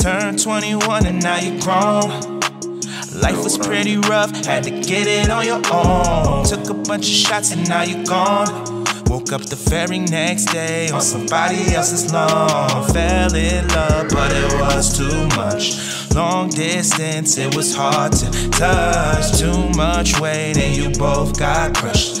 21 and now you're grown. Life was pretty rough, had to get it on your own. Took a bunch of shots and now you're gone. Woke up the very next day on somebody else's lawn. Fell in love, but it was too much. Long distance, it was hard to touch. Too much weight, and you both got crushed.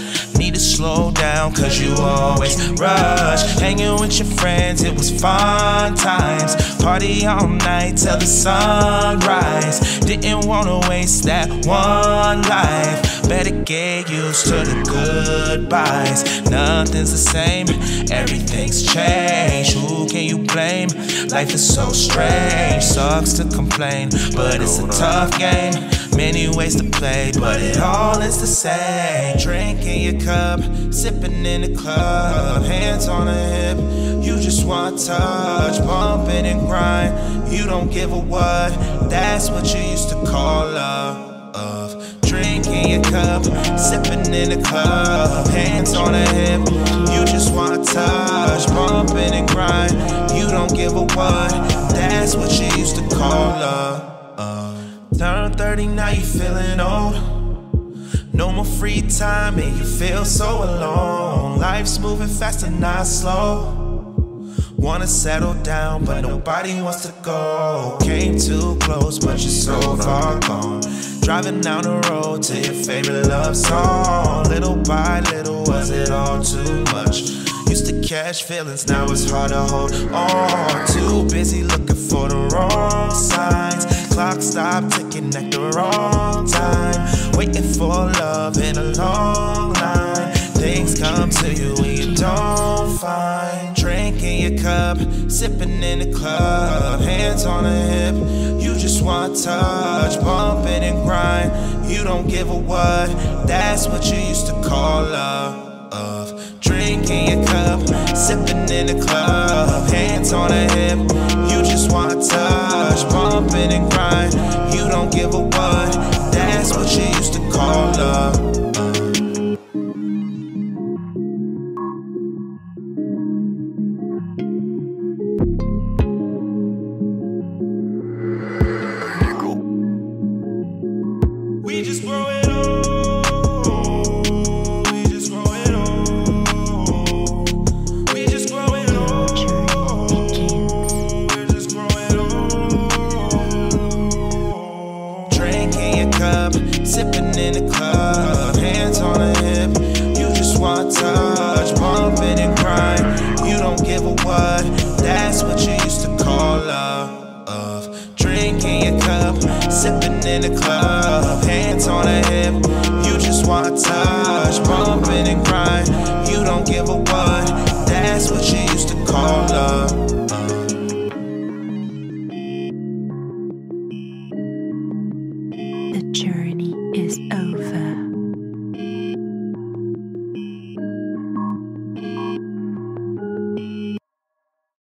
To slow down, cause you always rush. Hanging with your friends, it was fun times. Party all night till the sunrise. Didn't wanna waste that one life. Better get used to the goodbyes. Nothing's the same, everything's changed. Who can you blame? Life is so strange, sucks to complain, but it's a tough game. Many ways to play, but it all is the same. Drinking your cup, sipping in the club, hands on the hip. You just want touch, bumping and grind. You don't give a what. That's what you used to call love. Drinking your cup, sipping in the club, hands on the hip. You don't give a what. That's what you used to call love. Turn 30, now you feeling old. No more free time and you feel so alone. Life's moving faster, not slow. Wanna settle down, but nobody wants to go. Came too close, but you're so far gone. Driving down the road to your favorite love song. Little by little, was it all too much? To catch feelings, now it's hard to hold on. Too busy looking for the wrong signs. Clock stopped ticking at the wrong time. Waiting for love in a long line. Things come to you when you don't find. Drinking your cup, sipping in the club, hands on the hip. You just want touch, bumping and grind. You don't give a what. That's what you used to call love. Drinking your cup, sipping in the club, hands on the hip. You just want to touch, bumping and grind. You don't give a what. In the club, hands on the hip. You just want touch, bumping and grind. You don't give a what. That's what you used to call love. Drinking your cup, sipping in the club, hands on the hip. You just want touch, bumping and grind. You don't give a what. That's what you used to call love.